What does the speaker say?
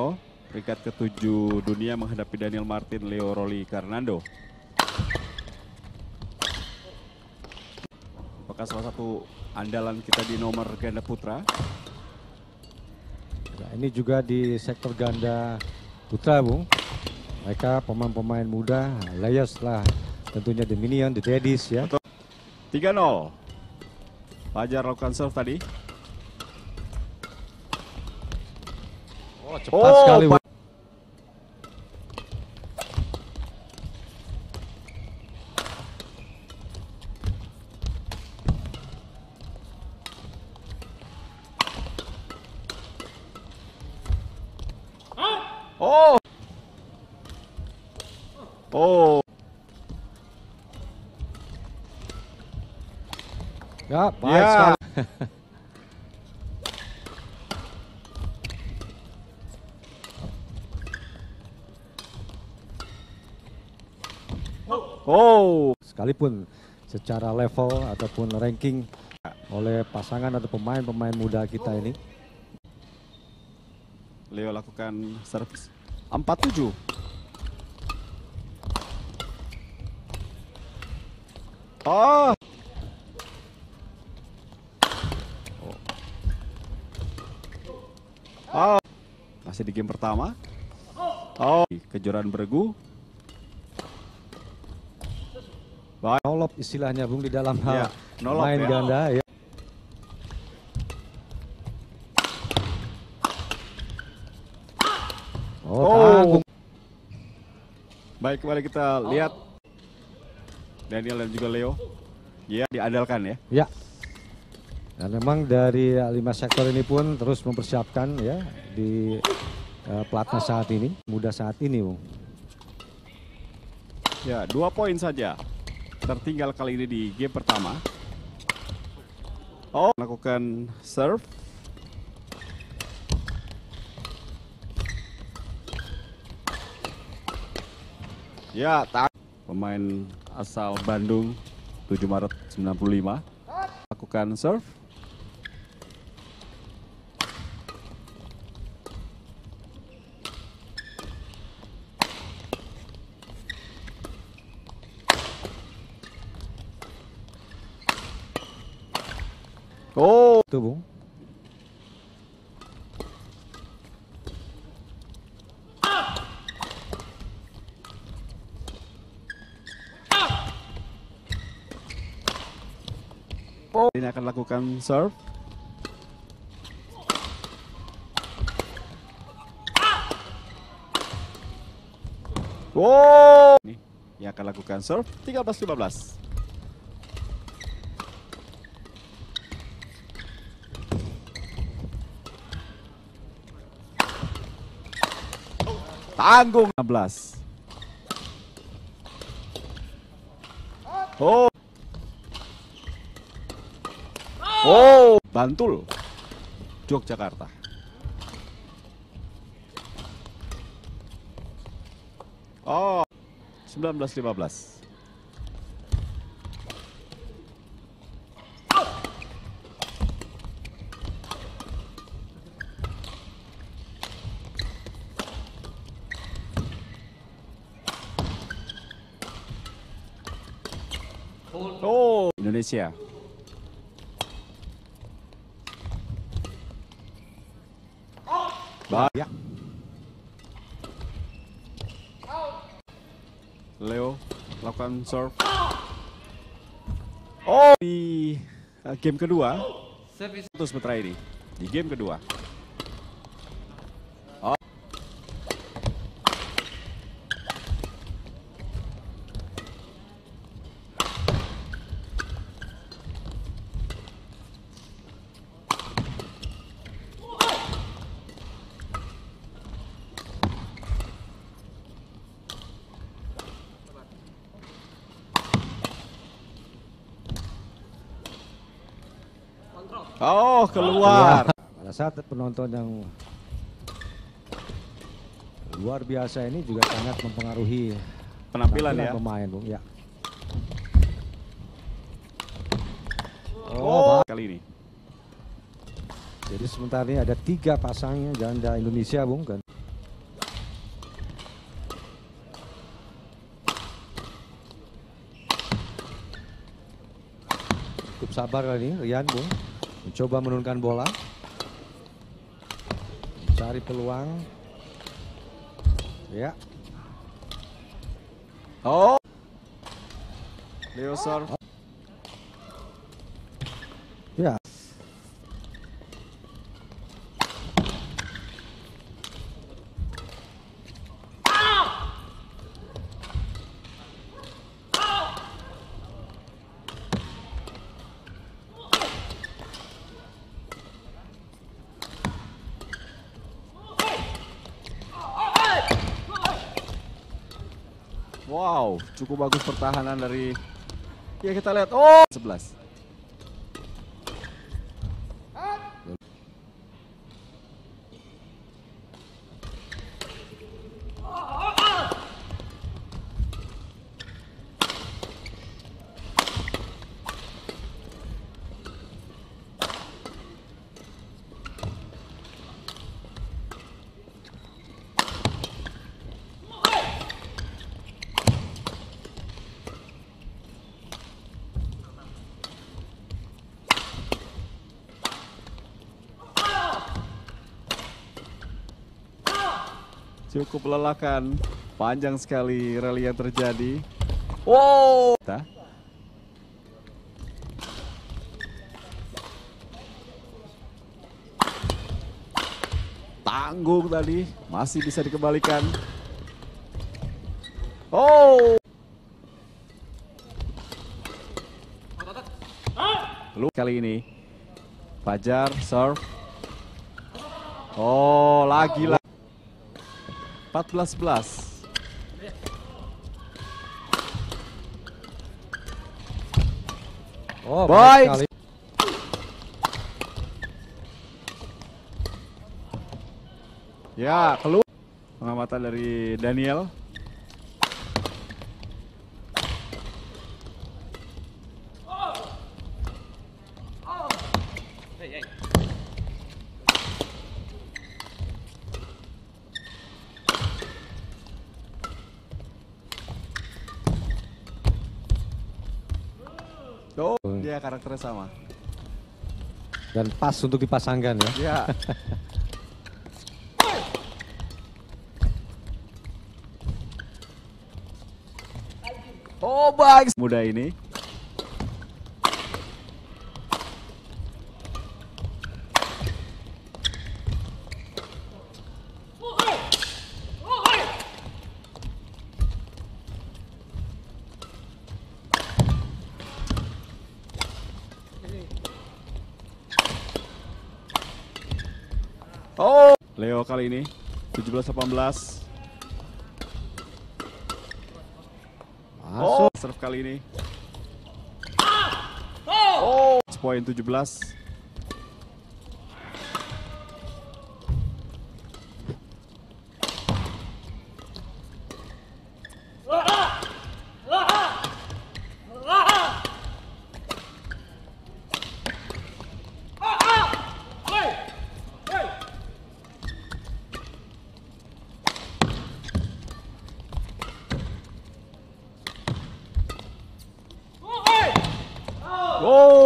Oh, peringkat ketujuh dunia menghadapi Daniel Martin, Leo Roli Fernando. Apakah salah satu andalan kita di nomor ganda putra? Nah, ini juga di sektor ganda putra, Bung. Mereka pemain-pemain muda, layers lah tentunya The Minion, The Daddies ya. 3-0. Fajar lakukan serve tadi. Oh, cepat sekali, Bung. Oh. Oh. Ya, baik Ya. Oh. Sekalipun secara level ataupun ranking oleh pasangan atau pemain-pemain muda kita ini. Leo lakukan servis 47. Oh. Oh. Masih di game pertama. Oh, kejuaraan bergu. Baik. Nolop istilahnya Bung di dalam hal Ya, nolop main ya. ganda ya. Oh, Oh. Baik, kembali kita lihat Daniel dan juga Leo. Ya, diandalkan ya. Ya. Dan memang dari lima sektor ini pun terus mempersiapkan ya di eh, pelatnas saat ini, muda saat ini, Bung. Ya, dua poin saja. Tertinggal kali ini di game pertama. Oh, lakukan serve. Ya, tak. Pemain asal Bandung 7 Maret 95 lakukan serve. Bung. ini akan lakukan serve. Wow. Ini yang akan lakukan serve 13-15. Tanggung 16. Oh. Oh, Bantul. Yogyakarta. Oh, 19-15. Indonesia. Baik. Leo lakukan serve. Oh, di uh, game kedua. Satu sementara ini. Di game kedua. Oh, keluar. Pada saat penonton yang luar biasa ini juga sangat mempengaruhi penampilan, penampilan ya pemain, Bung. Ya. Oh, oh kali ini. Jadi sementara ini ada tiga pasangnya janda Indonesia, Bung. Kan. Cukup sabar kali ini, Rian, Bung. Mencoba menurunkan bola. Cari peluang. Ya, Oh. Leo serve. ya. Wow, cukup bagus pertahanan dari Ya kita lihat. Oh, 11. Cukup melelahkan. Panjang sekali rally yang terjadi. Wow. Kita. Tanggung tadi, masih bisa dikembalikan. Oh. Lu kali ini Fajar serve. Oh, lagi lah. 14-11. Oh, Baik. sekali. Ya, keluar. Pengamatan dari Daniel. Dia karakternya sama. Dan pas untuk dipasangkan ya. Ya. Oh baik muda ini. Oh, Leo kali ini 17-18. Masuk. Oh, serve kali ini. Oh, poin 17. Oh!